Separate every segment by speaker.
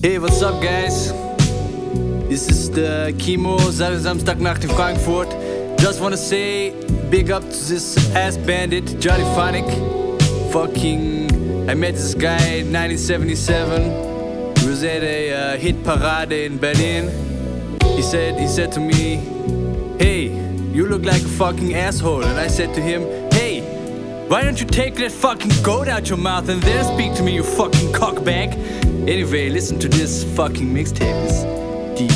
Speaker 1: Hey, what's up, guys? This is the seit Samstagnacht in Frankfurt. Just wanna say big up to this ass bandit, Johnny Phonic. Fucking, I met this guy in 1977. He was at a uh, hit parade in Berlin. He said, he said to me, Hey, you look like a fucking asshole. And I said to him, why don't you take that fucking goat out your mouth and then speak to me, you fucking cockbag? Anyway, listen to this fucking mixtape. Ist die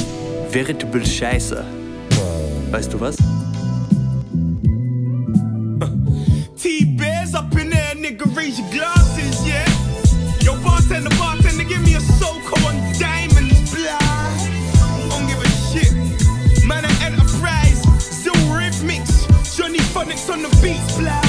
Speaker 1: veritable Scheiße. Weißt du was?
Speaker 2: T-Bears up in there, nigga, raise your glasses, yeah? Yo, bartender, bartender, give me a SoCo on diamonds, blah. Don't give a shit. Man, at Enterprise, Zill Rhythmics, Johnny Phonics on the beats, blah.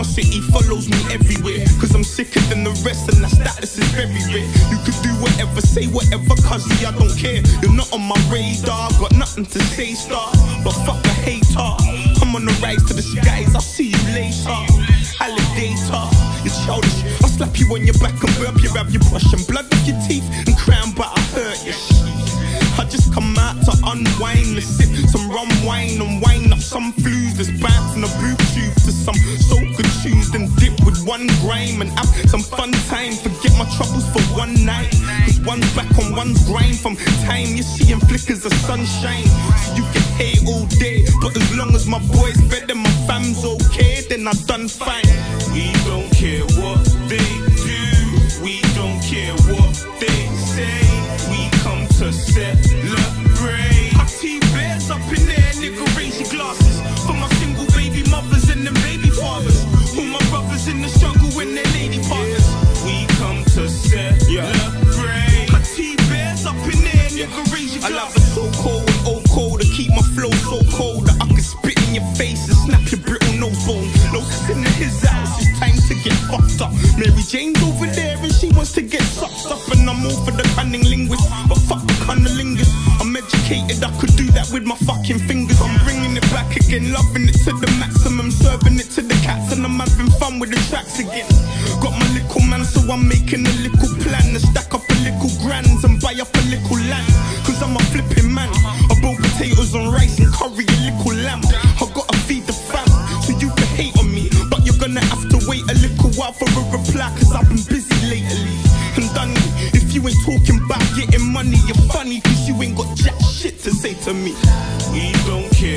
Speaker 2: The animosity follows me everywhere. Cause I'm sicker than the rest, and that status is very rare. You could do whatever, say whatever, cause me, I don't care. You're not on my radar, got nothing to say, star. But fuck a hater. I'm on the rise to the skies, I'll see you later. Alligator, you're childish. I'll slap you on your back and burp you, have you brushing blood off your teeth and crown, but I hurt you. I just come out to unwind, to sip some rum wine and wind one grime and have some fun time. Forget my troubles for one night. Cause one's back on one's grind from time you're seeing flickers of sunshine. So you can hate all day, but as long as my boys fed and my fam's okay, then I done fine. We don't care what they I love it so cold and oh cold to keep my flow so cold that I can spit in your face and snap your brittle nose bone. No in his house, it's time to get fucked up. Mary Jane's over there and she wants to get sucked up, and I'm all for the cunning linguist, but fuck the cunnilingus. I'm educated, I could do that with my fucking fingers. I'm bringing it back again, loving it to the maximum, serving it to the cats, and I'm having fun with the tracks again. Got my little man, so I'm making a little plan to stack potatoes and rice and curry a little lamb. I gotta feed the fam, so you can hate on me, but you're gonna have to wait a little while for a reply, cause I've been busy lately. And done if you ain't talking about getting money, you're funny, cause you ain't got jack shit to say to me. We don't care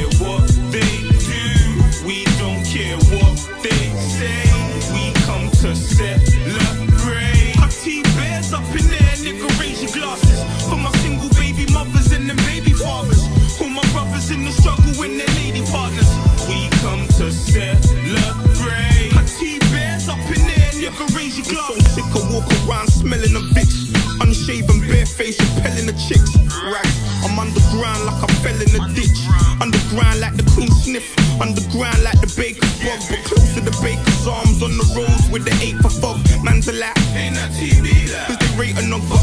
Speaker 2: Unshaven, bare face, repelling the chicks. Right, I'm underground like I fell in a ditch. Underground like the Queen Sniff. Underground like the Baker's Bog. But close to the Baker's arms on the roads with the eight for fog. Man's a lap. Ain't that TV Cause they rate a number.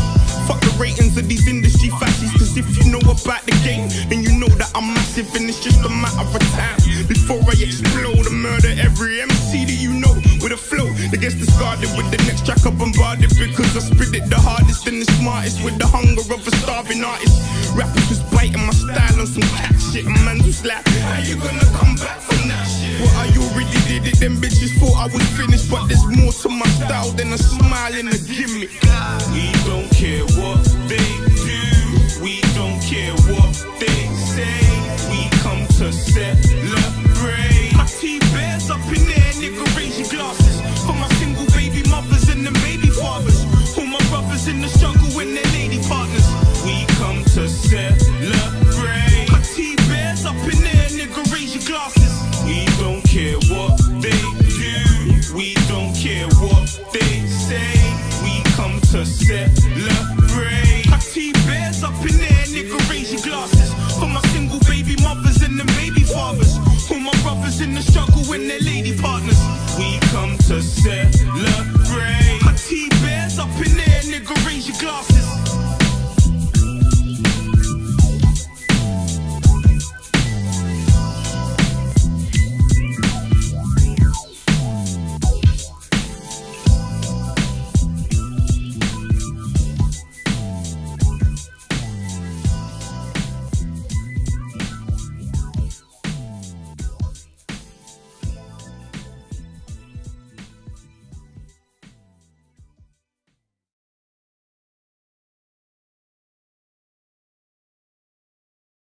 Speaker 2: Fuck the ratings of these industry fascists. Cause if you know about the game, then you know that I'm massive and it's just a matter of time. Before I explode and murder every MC that you know with a flow that gets discarded with the next track up bombarded because I spit it the hardest and the smartest with the hunger of a starving artist. Rappers was biting my style on some cat shit and man was like, How you gonna come back from that shit? Well, I already did it, them bitches thought I was finished, but there's more to my style than a smile and a gimmick. We don't care what they do, we don't care what they say. We come to celebrate. the celebrate. I tea bears up in there, nigga, raise your glasses. For my single baby mothers and the baby fathers. All my brothers in the struggle and their lady partners. We come to celebrate. I tea bears up in there, nigga, raise your glasses.